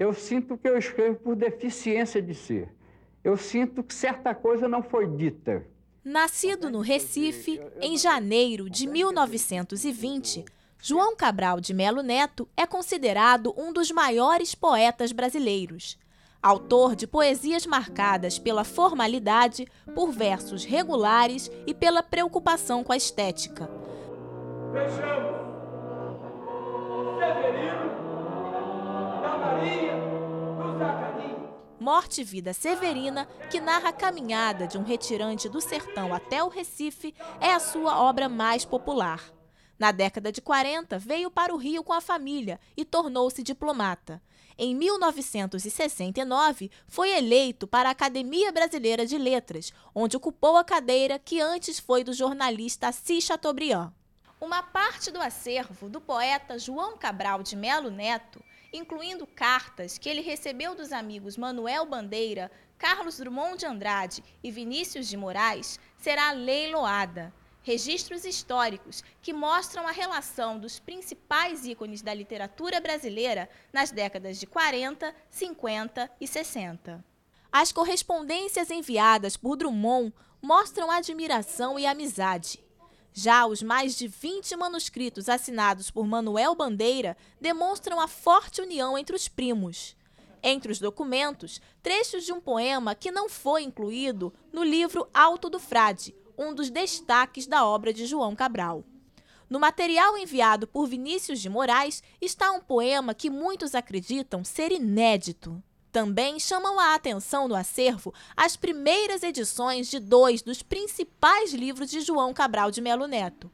Eu sinto que eu escrevo por deficiência de ser. Eu sinto que certa coisa não foi dita. Nascido no Recife em janeiro de 1920, João Cabral de Melo Neto é considerado um dos maiores poetas brasileiros. Autor de poesias marcadas pela formalidade, por versos regulares e pela preocupação com a estética. Fechamos. Morte e Vida Severina, que narra a caminhada de um retirante do sertão até o Recife, é a sua obra mais popular. Na década de 40, veio para o Rio com a família e tornou-se diplomata. Em 1969, foi eleito para a Academia Brasileira de Letras, onde ocupou a cadeira que antes foi do jornalista Assis Chateaubriand. Uma parte do acervo do poeta João Cabral de Melo Neto, incluindo cartas que ele recebeu dos amigos Manuel Bandeira, Carlos Drummond de Andrade e Vinícius de Moraes, será leiloada registros históricos que mostram a relação dos principais ícones da literatura brasileira nas décadas de 40, 50 e 60. As correspondências enviadas por Drummond mostram admiração e amizade. Já os mais de 20 manuscritos assinados por Manuel Bandeira demonstram a forte união entre os primos. Entre os documentos, trechos de um poema que não foi incluído no livro Alto do Frade, um dos destaques da obra de João Cabral. No material enviado por Vinícius de Moraes está um poema que muitos acreditam ser inédito. Também chamam a atenção no acervo as primeiras edições de dois dos principais livros de João Cabral de Melo Neto,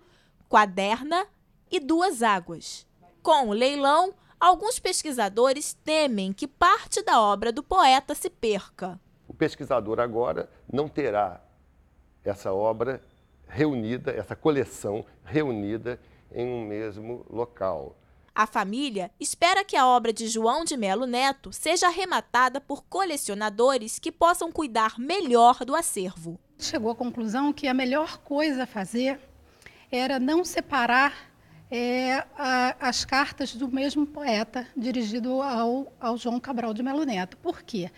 Quaderna e Duas Águas. Com o leilão, alguns pesquisadores temem que parte da obra do poeta se perca. O pesquisador agora não terá essa obra reunida, essa coleção reunida em um mesmo local. A família espera que a obra de João de Melo Neto seja arrematada por colecionadores que possam cuidar melhor do acervo. Chegou à conclusão que a melhor coisa a fazer era não separar é, a, as cartas do mesmo poeta dirigido ao, ao João Cabral de Melo Neto. Por quê?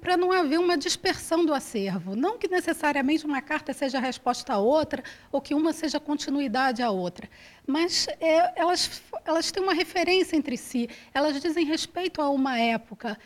Para não haver uma dispersão do acervo. Não que necessariamente uma carta seja resposta a outra ou que uma seja continuidade à outra, mas é, elas, elas têm uma referência entre si, elas dizem respeito a uma época